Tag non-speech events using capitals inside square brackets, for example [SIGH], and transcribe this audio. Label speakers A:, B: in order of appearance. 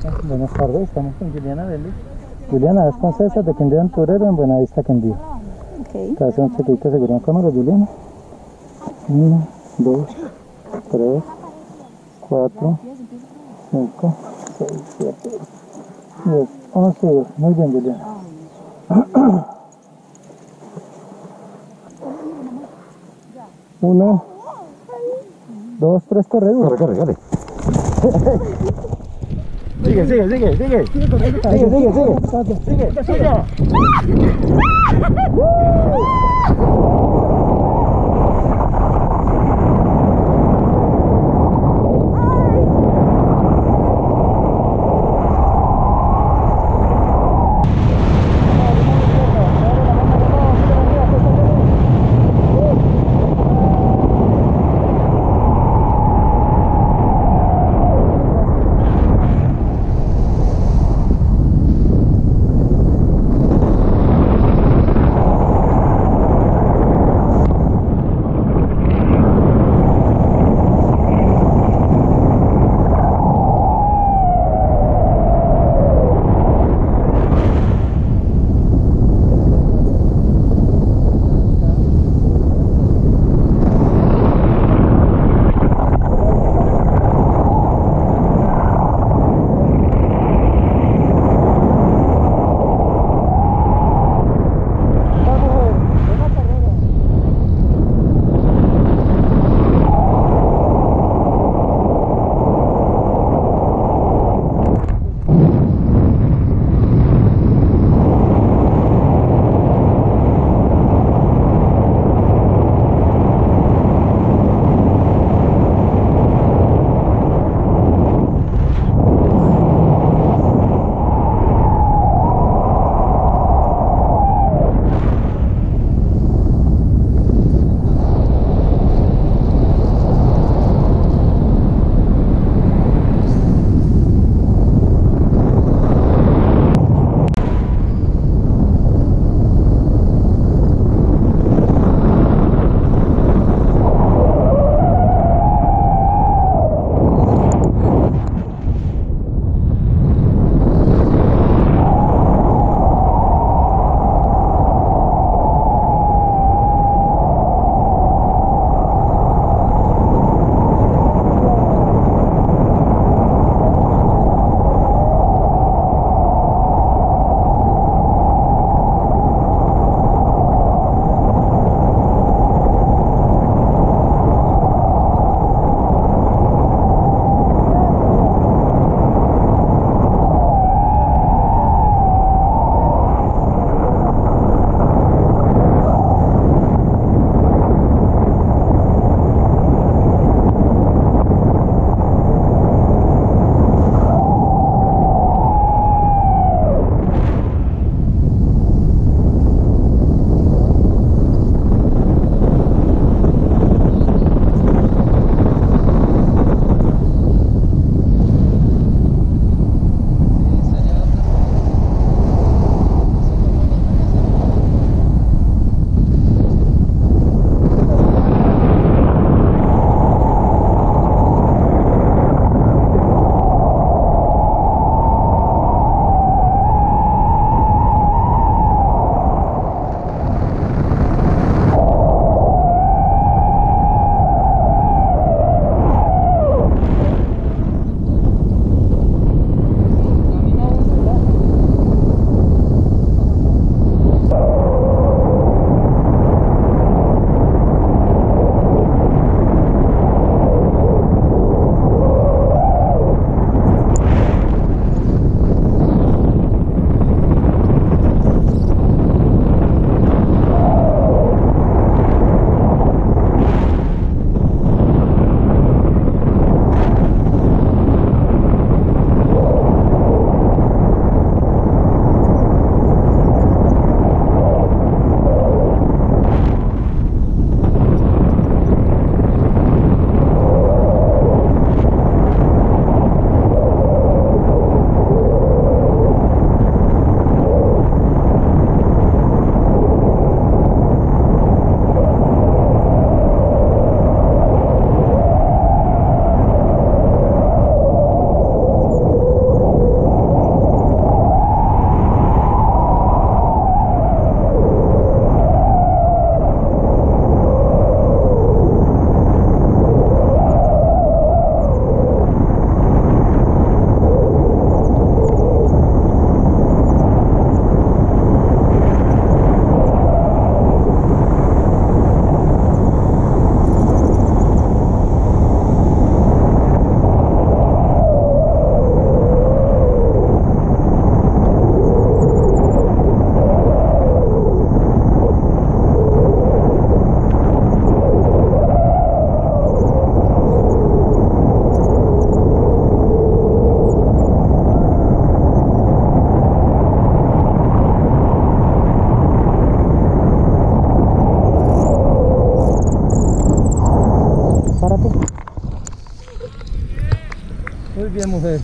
A: Buenas tardes, estamos con Juliana Vélez. Juliana, es con César de Quindío Aventurero en Buenavista Quindío. Ok. Te hace un chequito de seguridad en cámara, Juliana. Uno, dos, tres, cuatro, cinco, seis, siete, diez, once, doce. Muy bien, Juliana. [CLEARS THROAT] Uno, dos, tres, corre, duro. Corre, corre, corre. [LAUGHS] 这个这个这个这个这个这个这个这个这个 Muy bien, mujer.